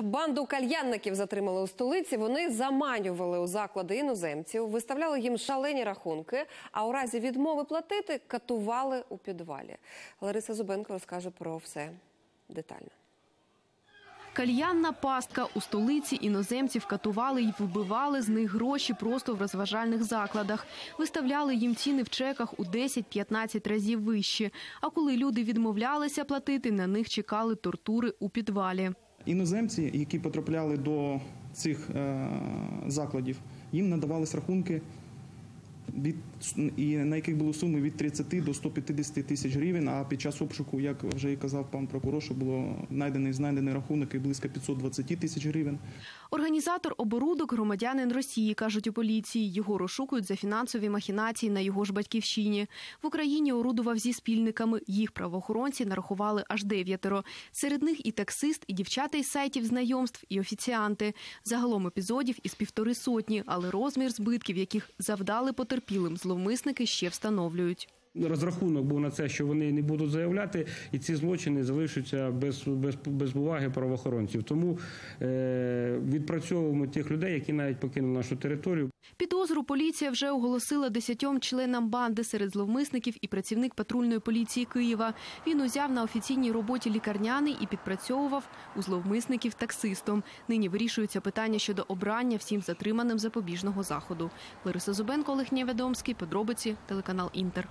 Банду кальянників затримали у столиці. Вони заманювали у заклади іноземців, виставляли їм шалені рахунки, а у разі відмови платити катували у підвалі. Лариса Зубенко розкаже про все детально. Кальянна пастка у столиці іноземців катували й вибивали з них гроші просто в розважальних закладах. Виставляли їм ціни в чеках у 10-15 разів вищі. А коли люди відмовлялися платити, на них чекали тортури у підвалі. Іноземці, які потрапляли до цих е, закладів, їм надавались рахунки, від, і на яких були суми від 30 до 150 тисяч гривень. А під час обшуку, як вже і казав пан прокурор, що було знайдений знайдений рахунок і близько 520 тисяч гривень. Організатор оборудок громадянин Росії, кажуть у поліції. Його розшукують за фінансові махінації на його ж батьківщині. В Україні орудував зі спільниками. Їх правоохоронці нарахували аж дев'ятеро. Серед них і таксист, і дівчата із сайтів знайомств, і офіціанти. Загалом епізодів із півтори сотні, але розмір збитків, яких завдали потерпілим, зловмисники ще встановлюють. Розрахунок був на це, що вони не будуть заявляти, і ці злочини залишаться без, без, без уваги правоохоронців. Тому е, відпрацьовуємо тих людей, які навіть покинули нашу територію. Підозру поліція вже оголосила десятьом членам банди серед зловмисників і працівник патрульної поліції Києва. Він узяв на офіційній роботі лікарняний і підпрацьовував у зловмисників таксистом. Нині вирішується питання щодо обрання всім затриманим запобіжного заходу. Лариса Зубенко, Олег Невідомський, подробиці, телеканал Інтер.